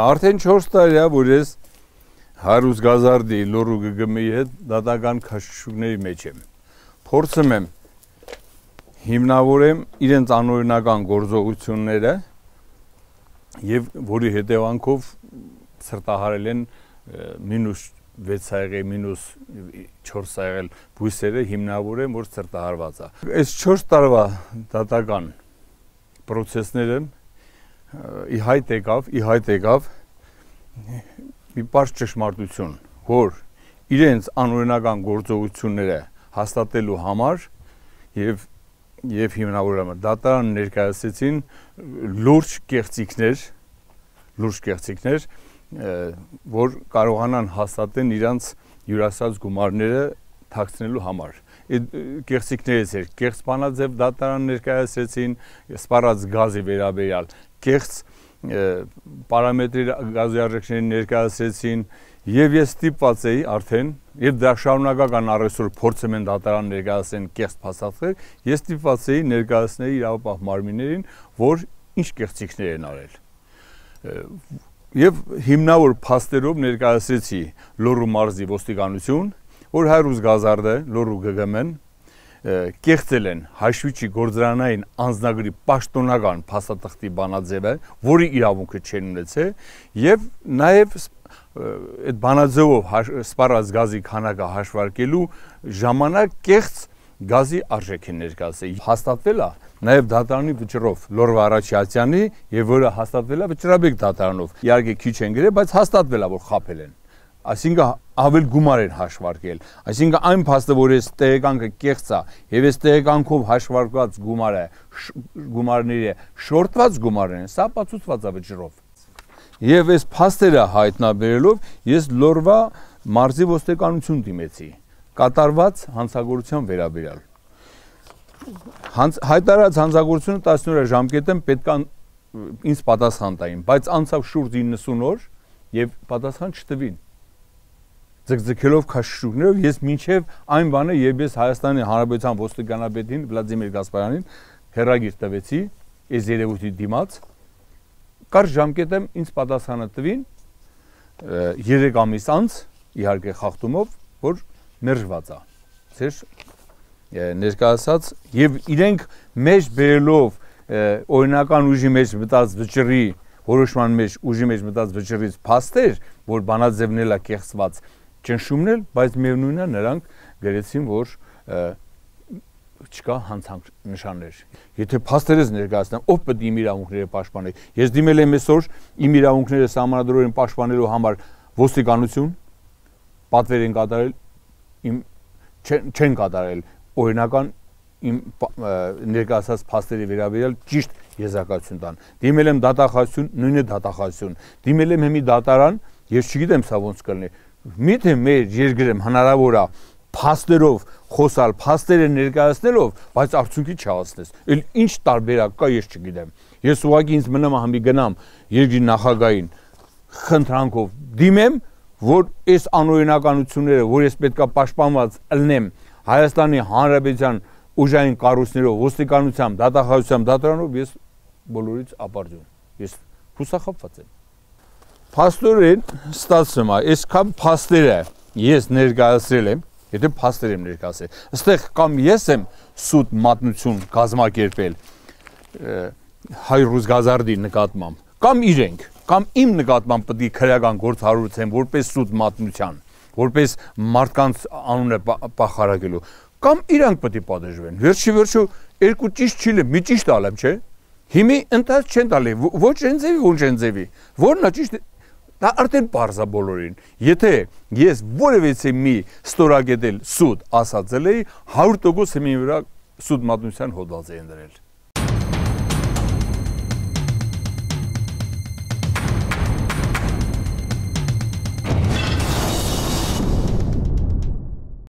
Արդեն 4 տարի է, որ ես Հարուս Գազարդի լորու գգմի հետ դատական քաշշուկների մեջ եմ։ Փորձում եմ հիմնավորեմ իրենց անօրինական գործողությունները եւ որի հետևանքով սրտահարել են մինուս 6 աղեղի մինուս 4 աղել բույսերը հիմնավոր են որ սրտահարված է այս 4 տարվա դատական process-ները ի հայտ եկավ ի հայտ եկավ մի բարձ ճշմարտություն որ իրենց անօրինական գործողությունները հաստատելու համար եւ եւ հիմնավորումը դատարան ներկայացեցին լուրջ կեղծիքներ լուրջ կեղծիքներ որ կարողանան հաստատեն իրանց յուրասած գումարները թաքցնելու համար այդ կեղծիքներից էր կեղծ բանաձև դատարան ներկայացրեցին սպառած գազի վերաբերյալ կեղծ պարամետրի գազի արժեքների ներկայացրեցին եւ ես ստիպված էի արդեն եւ դա շարունակական առեսօր փորձում են դատարան ներկայացնեն կեղծ փաստաթղթեր ես ստիպված էի ներկայացնել իրավապահ մարմիններին որ ինչ կեղծիքներ են արել եւ հիմնավոր փաստերով ներկայացրեցի Լոռու մարզի ոստիկանություն, որ Հայրուզ Գազարդը, Լոռու ԳԳՄ-ն կեղծել են հաշվիչի գործրանային անձնագրի պաշտոնական փաստաթղթի բանաձևը, որի իրավունքը չեն ունեցել եւ նաեւ այդ բանաձևով սպառած գազի քանակը հաշվարկելու ժամանակ կեղծ գազի արժեք է ներկայացել։ Հաստատվել է նաև դատարանի վճռով Լորվա Արաչյացյանի եւ որը հաստատվել է վճռաբեկ դատարանով։ Իհարկե քիչ են գրել, բայց հաստատվել է որ խაფել են։ Այսինքն ավել գումար են հաշվարկել։ Այսինքն այն փաստը, որ այս տեղեկանքը կեղծ է եւ այս տեղեկանքով հաշվարկված գումարը գումարները շորտված գումարներ են, սա ապացուցված է վճռով։ Եվ այս փաստերը հայտնաբերելով ես Լորվա մարզի ոստիկանություն դիմեցի կատարված հանցագործության վերաբերյալ։ Հանց հայտարարած հանցագործությունը 10 օրյա ժամկետում պետք է ինձ պատասխան տային, բայց անցավ շուրջ 90 օր եւ պատասխան չտվին ձգձգելով քաշշուկներով ես մինչև այն բանը երբ ես Հայաստանի Հանրապետության ոստիկանապետին Վլադիմիր Գասպարյանին հերագիր տվեցի այս երևույթի դիմաց կար ժամկետեմ ինձ պատասխանը տվին 3 ամիս անց իհարկե խախտումով որ մերժված է ցեր ներկայացած եւ իրենք մեջ բերելով օրինական ուժի մեջ մտած վճռի որոշման մեջ ուժի մեջ մտած վճռից փաստեր, որ բանաձևնելա կեղծված ճնշումներ, բայց միևնույնն է նրանք գրեցին, որ չկա հանցանք նշաններ։ Եթե փաստերից ներկայացնեմ, ով պետք է իմ իրավունքները պաշտպանի։ Ես դիմել եմ այսօր իմ իրավունքները համանդրորեն պաշտպանելու համար ոստիկանություն, պատվեր են կատարել իմ չեն կատարել օրինական իմ ներկայացած փաստերի վերաբերյալ ճիշտ եզրակացություն տան։ Դիմել եմ դատախազություն, նույնը դատախազություն։ Դիմել եմ հիմի դատարան, ես չգիտեմ սա ոնց կլինի։ Միթե մեր երկրը հնարավոր է փաստերով խոսալ, փաստերը ներկայացնելով, բայց արդյունքի չհասնես։ Էլ ինչ տարբերակ կա, ես չգիտեմ։ Ես ուղղակի ինձ մնամ համի գնամ երկրի նախագահին խնդրանքով դիմեմ, որ այս անօրինականությունները, որ ես պետքա պաշտպանված ըլնեմ Հայաստանի Հանրապետության ուժային կառույցներով, ոստիկանությամբ, դատախազությամբ, դատարանով ես բոլորից ապարդյուն։ Ես հուսախապված եմ։ Փաստորեն ստացվում է, այսքան փաստերը ես ներկայացրել եմ, եթե փաստեր եմ ներկայացրել, ըստեղ կամ ես եմ սուտ մատնություն կազմակերպել հայ ռուս գազարդի նկատմամբ, կամ իրենք կամ իմ նկատմամբ պետք է քրեական գործ հարուցեն որպես սուտ մատնության, որպես մարդկանց անունը պախարակելու, կամ իրանք պետք է պատժվեն։ Վերջի վերջո երկու ճիշտ չի լի, մի ճիշտ ալեմ, չէ՞։ Հիմի ընտած չեն տալի, ոչ են ձևի, ոչ են ձևի։ Որն է ճիշտ Դա արդեն parza բոլորին։ Եթե ես որևիցե մի ստորագետել սուտ ասածել էի, 100% հիմի վրա սուտ մատնության հոդված էին դրել։